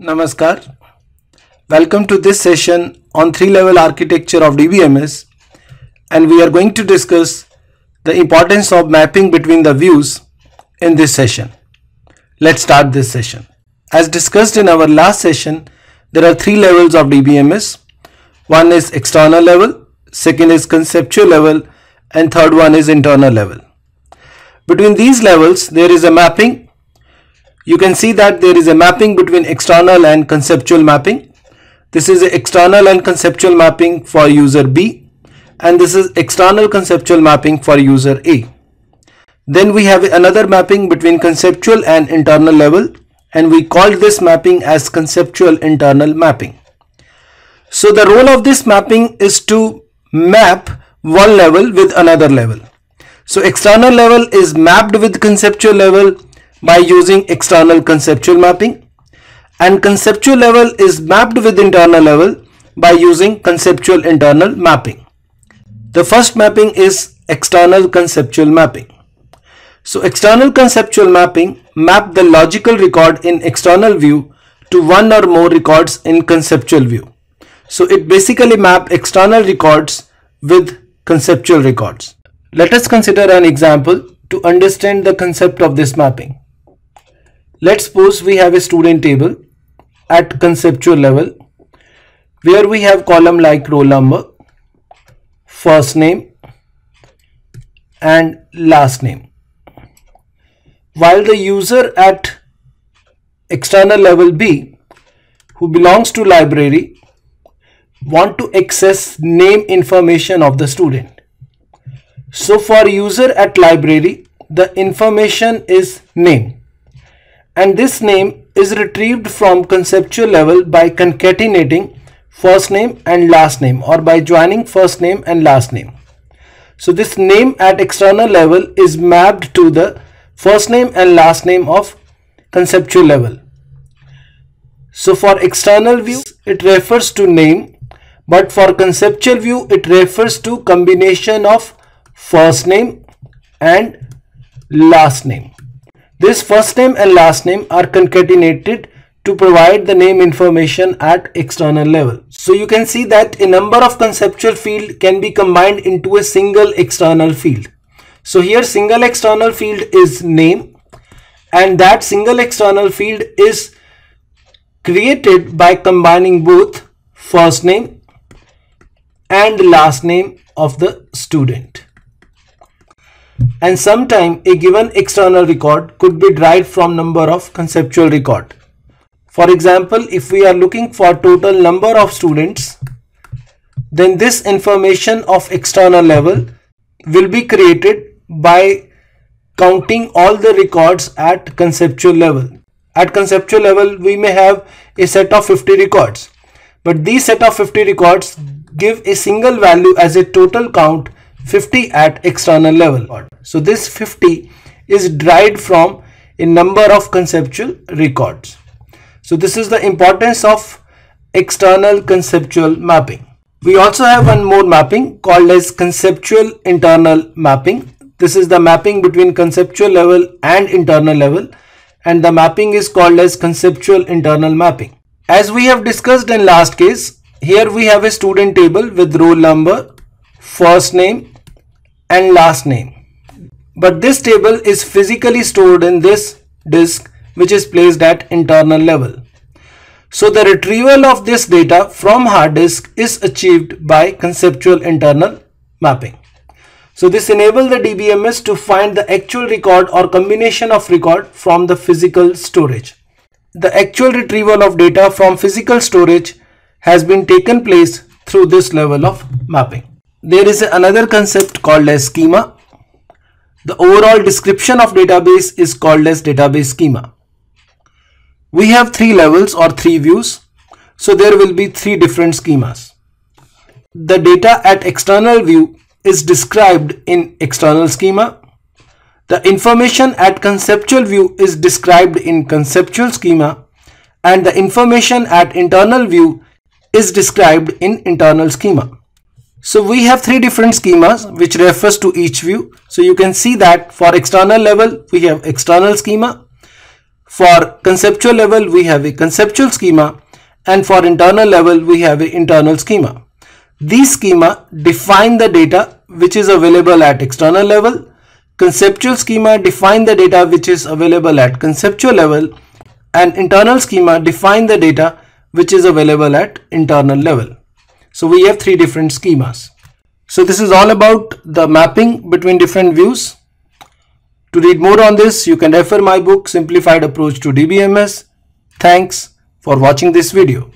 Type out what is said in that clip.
Namaskar. Welcome to this session on three level architecture of DBMS and we are going to discuss the importance of mapping between the views in this session. Let's start this session. As discussed in our last session, there are three levels of DBMS. One is external level, second is conceptual level and third one is internal level. Between these levels, there is a mapping you can see that there is a mapping between external and conceptual mapping. This is external and conceptual mapping for user B and this is external conceptual mapping for user A. Then we have another mapping between conceptual and internal level and we called this mapping as conceptual internal mapping. So the role of this mapping is to map one level with another level. So external level is mapped with conceptual level by using external conceptual mapping and conceptual level is mapped with internal level by using conceptual internal mapping. The first mapping is external conceptual mapping. So external conceptual mapping map the logical record in external view to one or more records in conceptual view. So it basically map external records with conceptual records. Let us consider an example to understand the concept of this mapping. Let's suppose we have a student table at conceptual level where we have column like roll number, first name and last name. While the user at external level B who belongs to library want to access name information of the student. So for user at library the information is name and this name is retrieved from conceptual level by concatenating first name and last name or by joining first name and last name. So this name at external level is mapped to the first name and last name of conceptual level. So for external view it refers to name but for conceptual view it refers to combination of first name and last name. This first name and last name are concatenated to provide the name information at external level. So you can see that a number of conceptual field can be combined into a single external field. So here single external field is name and that single external field is created by combining both first name and last name of the student and sometime a given external record could be derived from number of conceptual record. For example, if we are looking for total number of students, then this information of external level will be created by counting all the records at conceptual level. At conceptual level, we may have a set of 50 records, but these set of 50 records give a single value as a total count 50 at external level. So this 50 is derived from a number of conceptual records. So this is the importance of external conceptual mapping. We also have one more mapping called as conceptual internal mapping. This is the mapping between conceptual level and internal level and the mapping is called as conceptual internal mapping. As we have discussed in last case, here we have a student table with roll number, first name and last name. But this table is physically stored in this disk which is placed at internal level. So the retrieval of this data from hard disk is achieved by conceptual internal mapping. So this enables the DBMS to find the actual record or combination of record from the physical storage. The actual retrieval of data from physical storage has been taken place through this level of mapping. There is another concept called as schema. The overall description of database is called as database schema. We have three levels or three views. So there will be three different schemas. The data at external view is described in external schema. The information at conceptual view is described in conceptual schema and the information at internal view is described in internal schema. So we have three different schemas which refers to each view. So you can see that for external level, we have external schema. For conceptual level, we have a conceptual schema and for internal level, we have a internal schema. These schema define the data which is available at external level. Conceptual schema define the data which is available at conceptual level and internal schema define the data which is available at internal level. So we have three different schemas. So this is all about the mapping between different views. To read more on this, you can refer my book Simplified Approach to DBMS. Thanks for watching this video.